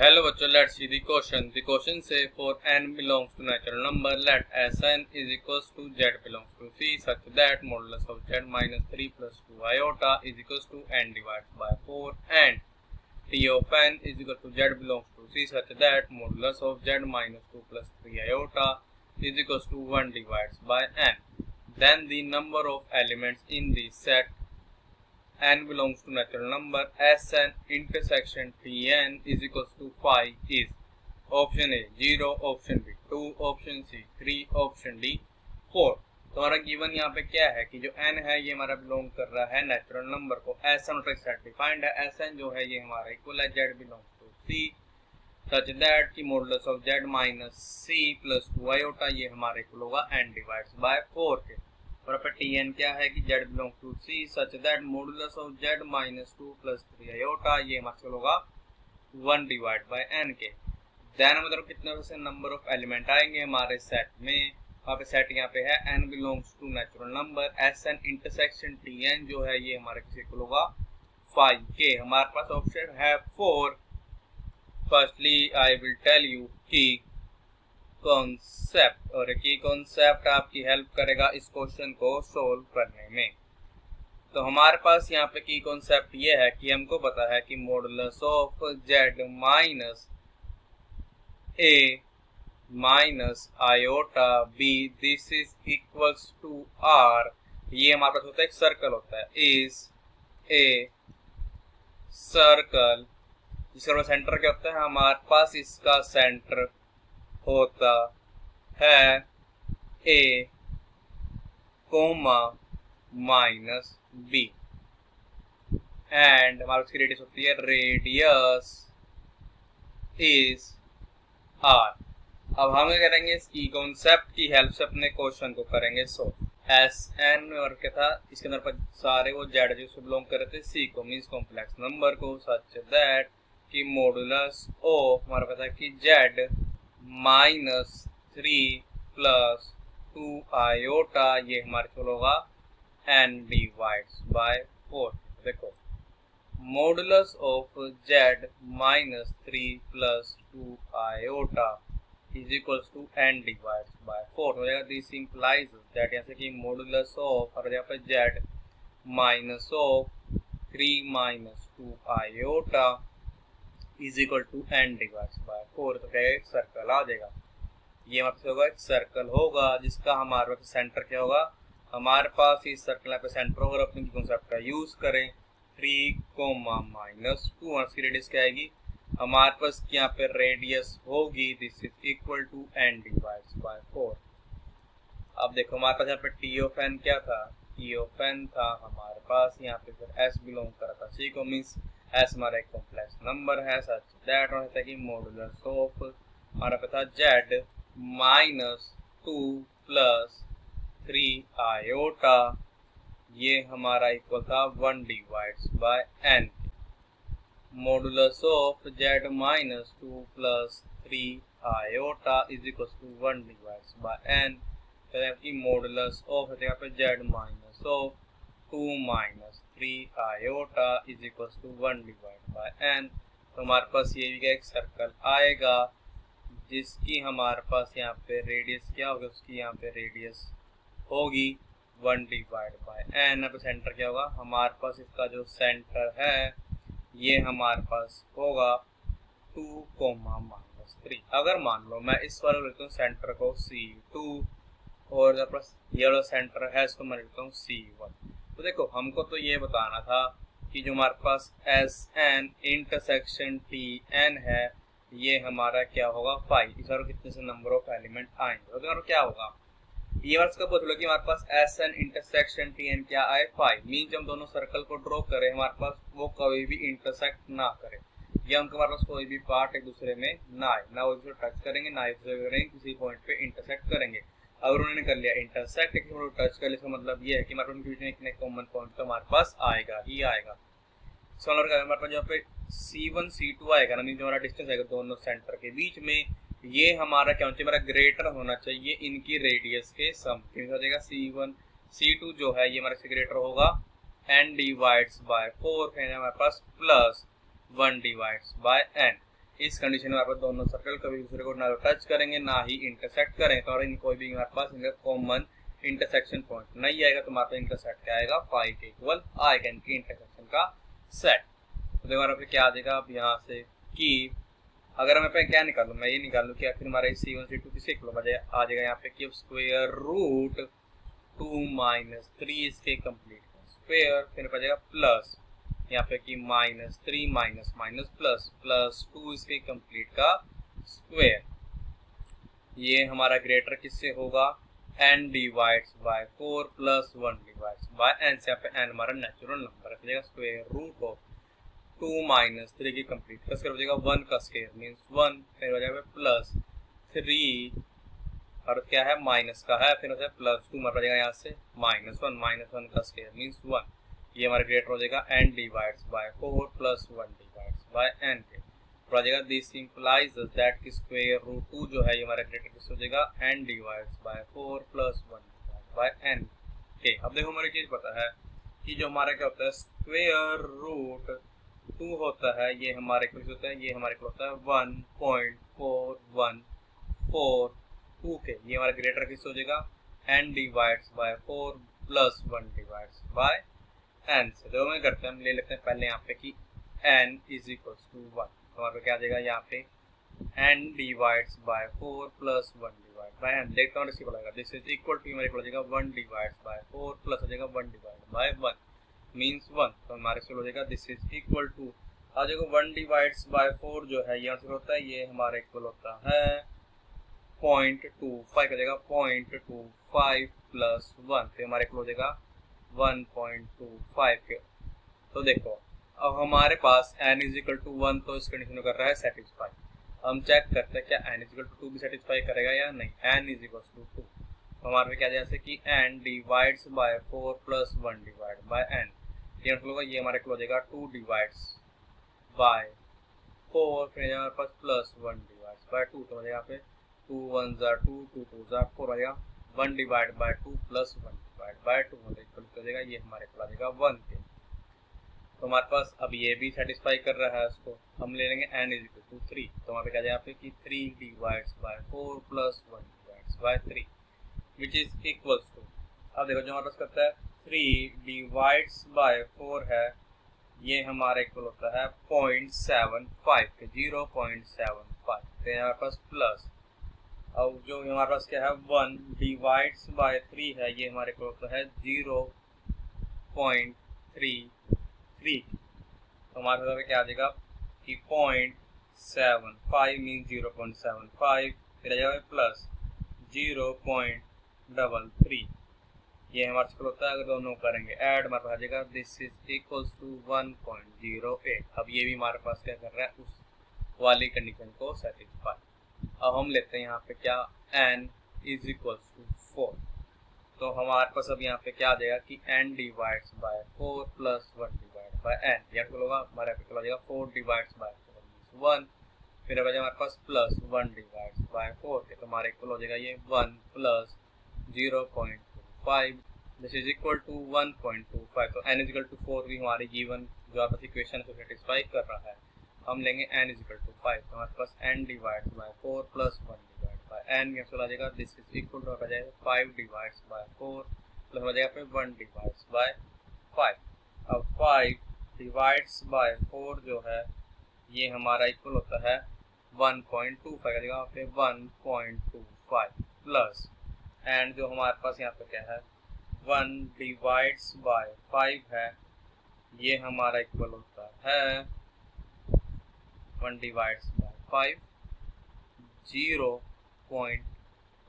Hello bachcho, let's see the question. The question say for n belongs to natural number, let Sn is equals to z belongs to c such that modulus of z minus 3 plus 2 iota is equals to n divided by 4 and t of n is equal to z belongs to c such that modulus of z minus 2 plus 3 iota is equals to 1 divided by n. Then the number of elements in the set n belongs to natural number Sn intersection Tn is equals to 5 is option A 0, option B 2, option C 3, option D 4. तो हमारा given यहाँ पे क्या है कि जो n है ये हमारा बिलोंग कर रहा है नेचुरल नंबर को। एस एन सेट डिफाइंड है। एस एन जो है ये हमारा इक्वल है। Z belongs to C such that की modulus of Z minus C plus two iota ये हमारा इक्वल होगा एन डिवाइड्स बाय फोर के। और पे टी एन क्या है कि Z belong to C such that modulus of Z minus two plus three iota ये हमारा होगा वन डिवाइड बाय एन के देन मतलब कितने वैसे नंबर ऑफ़ एलिमेंट आएँगे हमारे सेट में। वहाँ पे सेट यहाँ पे है N belongs to natural number S N intersection T N जो है ये हमारे किसी को होगा फाइव के हमारे पास ऑप्शन है four firstly I will tell you की कॉन्सेप्ट और की कॉन्सेप्ट आपकी हेल्प करेगा इस क्वेश्चन को सोल्व करने में। तो हमारे पास यहाँ पे की कॉन्सेप्ट ये है कि हमको पता है कि modulus of Z minus A minus iota B this is equals to R ये हमारे पास होता है एक सर्कल होता है। इज़ ए सर्कल जिसका सेंटर क्या होता है? हमारे पास इसका सेंटर होता है A comma minus B and हमारे उसकी रेडियस होती है रेडियस इज़ आर अब हम क्या करेंगे इसकी कॉन्सेप्ट की हेल्प से अपने क्वेश्चन को करेंगे सो एस एन और क्या था, इसके अंदर पर सारे वो जेड जो से बिलोंग कर रहे थे सी को मीन्स कॉम्प्लेक्स नंबर को सच दैट कि मॉडुलस ओ हमारा पता कि Z minus three plus two iota, ये हमारे को होगा? एन डिवाइड्स बाय फोर देखो modulus of Z minus three plus two iota is equals to N divides by four हो जाएगा दिस इंप्लाइज दैट यहाँ से कि मॉडुलस ऑफ़ और यहाँ पे Z minus of three minus two iota is equal to N divides by four तो क्या एक सर्कल आ जाएगा? ये मतलब होगा? एक सर्कल होगा, जिसका हमारे पास सेंटर क्या होगा? हमारे पास इस सर्कल पे सेंटर होगा अपने कॉन्सेप्ट का यूज़ करें। थ्री कोमा माइनस टू और इसकी रेडियस क्या आएगी? हमारे पास यहाँ पे रेडियस होगी? This is equal to N divides by four अब देखो, हमारे पास यहाँ पे टी ऑफ़ एन क्या था? टी ऑफ़ एन था। हमारे पास यहाँ पे फिर एस बिलोंग करा था। सी को मीन्स एस हमारा एक कॉम्प्लेक्स नंबर है सच दैट होता है कि मॉडुलस ऑफ़ हमारा पे था Z minus two plus three iota ये हमारा इक्वल था one divides by N modulus of Z minus two plus three iota is equal to one divides by N कि modulus of Z minus of two minus three iota is equal to one divide by N. तो हमारे पास ये भी एक circle आएगा, जिसकी हमारे पास यहाँ पे रेडियस क्या होगी, उसकी यहाँ पे रेडियस होगी वन डिवाइड बाय एन। अब सेंटर क्या होगा, हमारे पास इसका जो सेंटर है, ये हमारे पास होगा टू कोमा माइनस थ्री। अगर मान लो मैं इस वाले लिखता हूँ सेंटर को सी टू, और ये सेंटर है, इसको मैं लिखता हूँ सी वन। तो देखो, हमको तो ये बताना था कि जो हमारे पास S N intersection T N है, ये हमारा क्या होगा? फाइव इस कितने से नंबर ऑफ़ एलिमेंट आएँगे? तो क्या होगा? ये बार इसका बोलो कि हमारे पास S N intersection T N क्या आए? फाइव मीन जब दोनों सर्कल को ड्रॉ करें, हमारे पास वो कभी भी इंटरसेक्ट ना करे। या उनके हमारे पास कोई भी पार्ट एक दूसरे में ना आए। ना वो टच करेंगे, ना एक दूसरे करेंगे किसी पॉइंट पे इंटरसेक्ट करेंगे। अगर उन्होंने कर लिया इंटरसेक्ट एक टच कर लिया मतलब ये है कि हमारे उनके बीच में एक कॉमन पॉइंट तो हमारे पास आएगा ही आएगा। सो हमारे पास जहाँ पे सी वन सी टू आएगा ना जो हमारा डिस्टेंस आएगा दोनों सेंटर के बीच में, ये हमारा क्या होना चाहिए? हमारा ग्रेटर होना चाहिए इनकी रेडियस के सम सी वन सी टू जो है, ये हमारा से ग्रेटर होगा एन डिवाइड्स बाय फोर हमारे पास plus one divides by N इस कंडीशन में दोनों सर्कल कभी दूसरे को ना टच करेंगे, ना ही इंटरसेक्ट करेंगे तो इन कोई भी हमारे पास इनका कॉमन इंटरसेक्शन पॉइंट नहीं आएगा तो हमारे इंटरसेक्ट क्या आएगा फाइव के इक्वल आएगा इनकी इंटरसेक्शन का सेट तो देखो हमारे क्या आ जाएगा अब यहाँ से कि अगर मैं पे क्या निकालू, मैं ये निकालू कि आखिर हमारा सी वन सी टू किसी किलो बजे आ जाएगा यहाँ पे कि square root two minus three इसके कंप्लीट स्क्वेयर फिर बचेगा प्लस यहाँ पे कि minus three minus minus plus plus two इसके कंप्लीट का स्क्वेयर ये हमारा ग्रेटर किससे होगा? N divides by four plus one divides by n से यहाँ पे एन हमारा नेचुरल नंबर रख square root of two minus three की कंप्लीट का स्क्वायर हो जाएगा वन का स्क्वायर मीन्स वन फिर हो जाएगा प्लस थ्री और क्या है? माइनस का है, फिर हो जाएगा प्लस टू मर जाएगा यहाँ से माइनस वन माइनस वन का स्क्वायर मीन्स वन ये हमारा ग्रेटर हो जाएगा n divides by four plus one divides by n के। तो आ जाएगा दिस इंप्लाइज दैट की स्क्वायर रूट टू जो है ये हमारा ग्रेटर किस हो जाएगा n divides by four plus one by n के। अब देखो हमारी चीज़ पता है कि जो हमारा क्या होता है स्क्वेयर रूट टू होता है, ये हमारे को होता है, ये हमारे को होता है one point four one four two के। ये हमारा ग्रेटर किस हो जाएगा n divides by four plus one divides by n से देखो मैं करते हैं, हम ले लेते हैं पहले यहाँ पे कि n is equal to one तो हमारे क्या आ जाएगा यहाँ पे? N divides by four plus one divide by n देखता हूँ इसकी बोलेगा दिस इज़ इक्वल टू हमारे को जाएगा one divides by four plus हो जाएगा one divide by one means one तो हमारे से हो जाएगा दिस इज़ इक्वल टू आ जाएगा वन डिवाइड्स बाय फोर जो है, यहाँ से होता है? ये हमारे इक्वल होता है पॉइंट टू फाइव हो जाएगा? Point two five plus one तो हमारे इक्वल हो जाएगा वन पॉइंट टू फाइव के तो देखो, अब हमारे पास n is equal to one तो इस कंडीशन को कर रहा है सेटिस्फाई हम चेक करते हैं, क्या n is equal to two भी सेटिस्फाई करेगा या नहीं? N is equal to two हमारे क्या जैसे कि n divides by four plus one divide by n ये मतलब ये हमारे को हो जाएगा टू डिवाइड्स बाय फोर फिर हमारे पास plus one divides by two तो यहाँ पे टू वन जार टू टू टू जार फोर हो जाएगा one divide by two plus one divide by two मतलब इक्वल कर देगा, ये हमारे को जाएगा वन के। तो हमारे पास अब ये भी सेटिस्फाई कर रहा है उसको, हम ले लेंगे n is equal to three तो पे क्या जाएगा पे कि three divides by four plus one divides by three which is equals to अब देखो जो हमारे पास करता है थ्री डिवाइड्स बाय फोर है, ये हमारा इक्वल होता है point seven five zero point seven five तो हमारे पास प्लस अब जो हमारे पास क्या है वन डिवाइड्स बाय थ्री है, ये हमारे होता है ज़ीरो पॉइंट थ्री थ्री तो हमारे पास क्या आ जाएगा, कि point seven five mean zero point seven five फिर आ जाएगा plus zero point double three ये हमारे पास होता है, अगर दोनों करेंगे ऐड हमारे पास आ जाएगा this is equals to one point zero eight अब ये भी हमारे पास क्या कर रहा है, उस वाली कंडीशन को सेटिस्फाई अब हम लेते हैं यहाँ पे क्या n is equal to four तो हमारे पास अब यहाँ पे क्या आ जाएगा कि n divides by four plus one divide by n या होगा, हमारे पे आ जाएगा फोर डिवाइड्स बाय वन फिर बचा हमारे पास plus one divides by four तो हमारे इक्वल हो जाएगा ये one plus zero point two five this is equal to one point two five तो एन इक्वल टू फोर भी हमारी गिवन जो आपस इक्वेशन को सेटिस्फाई कर रहा है। हम लेंगे n is equal to five तो हमारे पास n divide by four plus one divide by n cancel आ जाएगा दिस इज़ इक्वल टू आ जाएगा five divides by four plus हो जाएगा फिर वन डिवाइड्स बाय फाइव अब फाइव डिवाइड्स बाय फोर जो है, ये हमारा इक्वल होता है वन पॉइंट टू फाइव आ जाएगा फिर one point two five plus and जो हमारे पास यहाँ पे क्या है वन डिवाइड्स बाय फाइव है, ये हमारा इक्वल होता है one divides by five zero point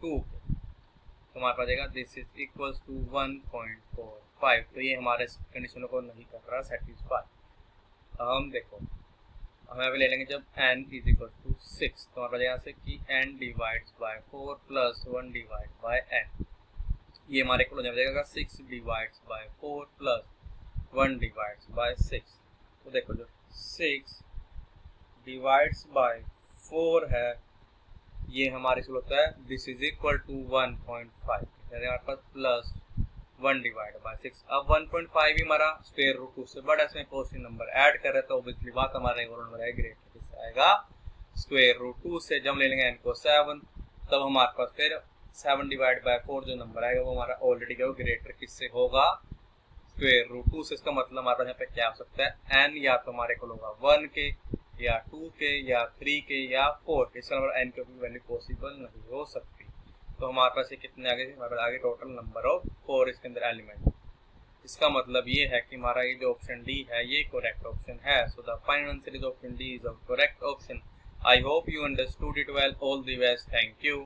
two तो हमारे पास आएगा this is equals to one point four five तो ये हमारे कंडीशनों को नहीं कर रहा सेटिस्फाई हम देखो हम यहाँ पे ले लेंगे जब n is equal to six तो हमारे पास यहाँ से कि n divides by four plus one divide by n. ये हमारे को हो जाएगा six divides by four plus one divides by six तो देखो जो सिक्स डिवाइड्स बाय फोर है, ये हमारे से होता है this is equal to one point five हमारे पास plus one divide by six अब वन पॉइंट फाइव ही हमारा स्क्वेयर रूट टू से बड़ा, इसमें पॉजिटिव नंबर ऐड कर रहे तो ऑब्वियसली बात हमारा नंबर है ग्रेट किससे आएगा। स्क्वेयर रूट टू से जब ले लेंगे एन को सेवन तब हमारे पास फिर सेवन डिवाइड बाय फोर जो नंबर आएगा, वो हमारा ऑलरेडी क्या ग्रेटर किससे होगा? स्क्वेयर रूट टू से इसका मतलब हमारे यहाँ पे क्या हो सकता है? एन या तो हमारे को होगा वन के या टू के या थ्री के या फोर इसका नंबर एन की वैल्यू पॉसिबल नहीं हो सकती। तो हमारे पास ये कितने आगे हमारे पास आगे टोटल नंबर ऑफ़ फोर इसके अंदर एलिमेंट इसका मतलब ये है कि हमारा ये जो ऑप्शन डी है, ये करेक्ट ऑप्शन है। So the final answer is option D is a correct option I hope you understood it well all the best thank you